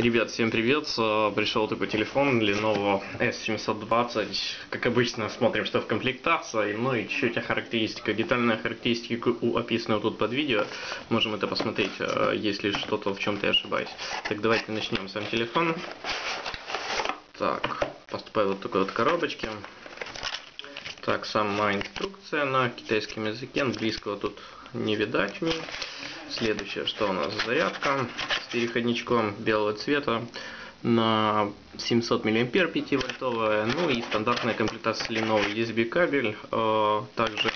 Ребят, всем привет! Э, Пришел такой телефон Lenovo S720. Как обычно, смотрим, что в комплектации, ну и чуть-чуть о характеристиках. Детальная характеристика описана тут под видео. Можем это посмотреть, э, если что-то в чем-то я ошибаюсь. Так, давайте начнем сам телефон. Так, поступает вот такой вот коробочке. Так, сама инструкция на китайском языке. Английского тут не видать мне. Следующее, что у нас? Зарядка с переходничком белого цвета на 700 мА 5 вольтовая, ну и стандартная комплектация Lenovo USB кабель, э, также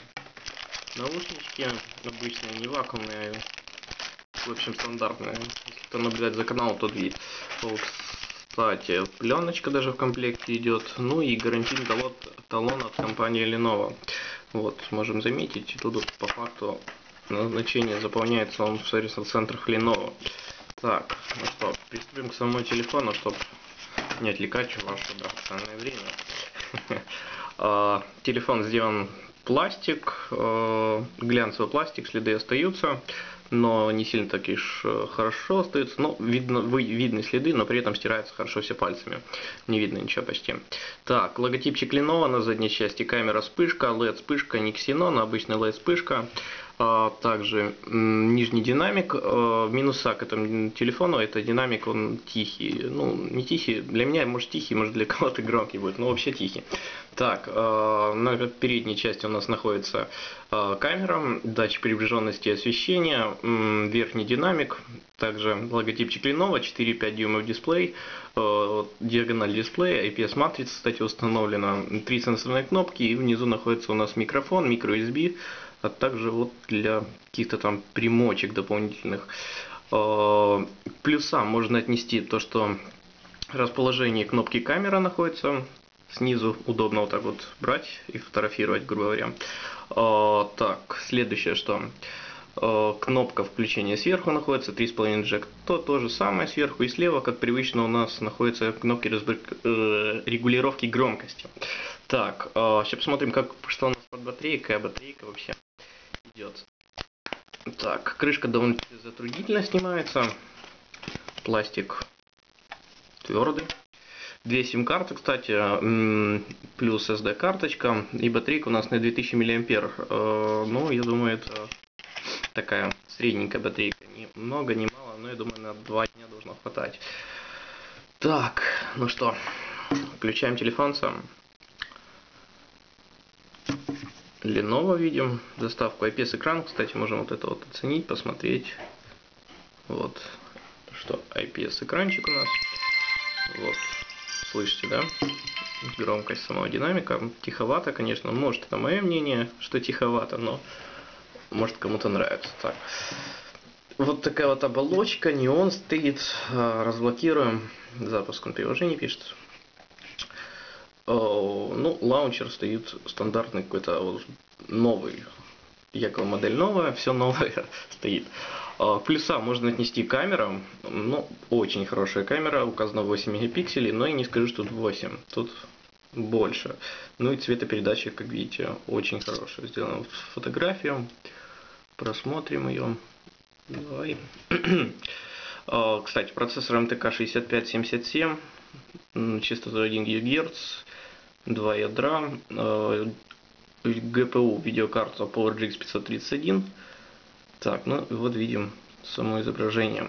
наушнички обычные, не вакуумные, в общем стандартные. Если кто наблюдает за каналом, тот видит. Кстати, пленочка даже в комплекте идет, ну и гарантийный талон, талон от компании Lenovo. Вот, можем заметить, тут по факту назначение заполняется он в сервисных центрах Lenovo. Так, ну что, приступим к самому телефону, чтобы не отвлекать ваше драгоценное время. А, телефон сделан пластик, э, глянцевый пластик, следы остаются, но не сильно так уж э, хорошо остаются. Ну, видно, вы, видны следы, но при этом стираются хорошо все пальцами. Не видно ничего почти. Так, логотипчик Lenovo на задней части, камера вспышка, LED вспышка, не Xenon, обычная LED вспышка. А, также нижний динамик. А, минуса к этому телефону, это динамик, он тихий. Ну, не тихий, для меня может тихий, может для кого-то громкий будет, но вообще тихий. Так, а, на передней части у нас находится камера, датчик приближенности и освещения, верхний динамик, также логотипчик Lenovo, 4,5 дюймов дисплей, диагональ дисплея, IPS матрица, кстати, установлена, три сенсорные кнопки, и внизу находится у нас микрофон, microUSB, а также вот для каких-то там примочек дополнительных. А, плюса можно отнести то, что расположение кнопки камера находится снизу, удобно вот так вот брать и фотографировать, грубо говоря. А, так, следующее что? А, кнопка включения сверху находится, 3,5 джек, то то же самое сверху и слева, как привычно у нас находятся кнопки э, регулировки громкости. Так, сейчас посмотрим, как, что у нас под батарейкой, а батарейка вообще идет. Так, крышка довольно-таки затруднительно снимается. Пластик твердый. Две сим-карты, кстати, плюс SD-карточка. И батарейка у нас на 2000 мА. Э, ну, я думаю, это такая средненькая батарейка. Ни много, ни мало, но я думаю, на два дня должно хватать. Так, ну что, включаем телефон сам. Lenovo видим. Заставку IPS экран, кстати, можем вот это вот оценить, посмотреть. Вот, что IPS экранчик у нас. Вот, слышите, да? Громкость самого динамика. Тиховато, конечно. Может, это мое мнение, что тиховато, но может кому-то нравится. Так. Вот такая вот оболочка, неон стоит. А, разблокируем. Запуск приложений пишет. Лаунчер стоит стандартный какой-то вот новый. Якобы модель новая, все новое стоит. Плюса можно отнести камерам. Ну, очень хорошая камера, указано 8 мегапикселей, но я не скажу, что тут 8. Тут больше. Ну и цветопередача, как видите, очень хорошая. Сделана фотографию. Просмотрим ее. Давай. Кстати, процессор MTK 6577, частота 1 ГГц, два ядра, GPU видеокарта PowerGX 531. Так, ну вот видим само изображение.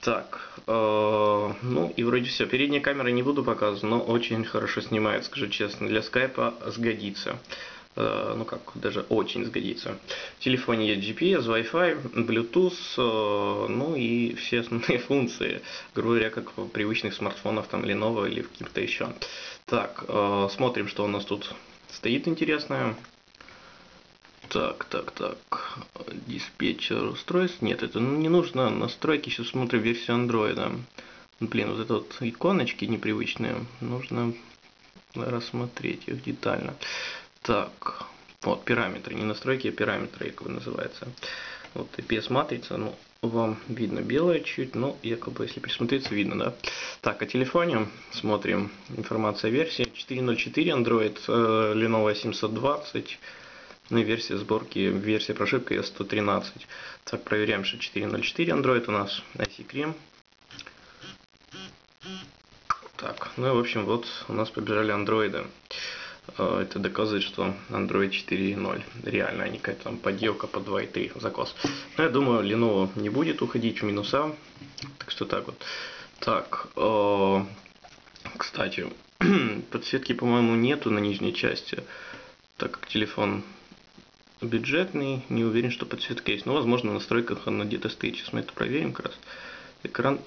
Так, э, ну и вроде все. Передняя камера не буду показывать, но очень хорошо снимает, скажу честно. Для скайпа сгодится. Э, ну как, даже очень сгодится. В телефоне есть GPS, Wi-Fi, Bluetooth, э, ну и все основные функции, грубо говоря, как в привычных смартфонах там Lenovo или в каких-то еще. Так, э, смотрим, что у нас тут стоит интересное. Так, так, так. Диспетчер устройств. Нет, это не нужно. Настройки. Сейчас смотрим версию Android. Блин, вот это вот иконочки непривычные. Нужно рассмотреть их детально. Так, вот параметры, не настройки, а параметры, как называется. Вот IPS матрица, ну, вам видно белое чуть, но якобы, если присмотреться, видно, да? Так, о телефоне смотрим. Информация версии 4.04 Android, э, Lenovo 720, ну и версия сборки, версия прошивка S113. Так, проверяем, что 4.04 Android у нас, IC Cream. Так, ну и в общем вот у нас побежали андроиды. Э, это доказывает, что Android 4.0 реально, а не какая-то там подделка по 2.3 закос. Но я думаю, Lenovo не будет уходить в минуса. Так что так вот. Так, э, кстати, подсветки, по-моему, нету на нижней части, так как телефон бюджетный, не уверен, что подсветка есть. Но, возможно, в настройках она где-то стоит. Сейчас мы это проверим как раз. Экран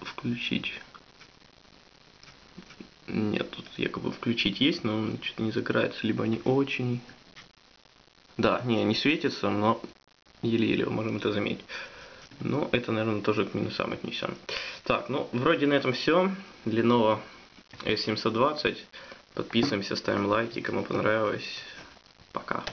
включить. Якобы включить есть, но он что-то не загорается, либо они очень... Да, не, не светится, но еле-еле можем это заметить. Но это, наверное, тоже к минусам отнесем. Так, ну, вроде на этом все. Lenovo S720. Подписываемся, ставим лайки, кому понравилось. Пока.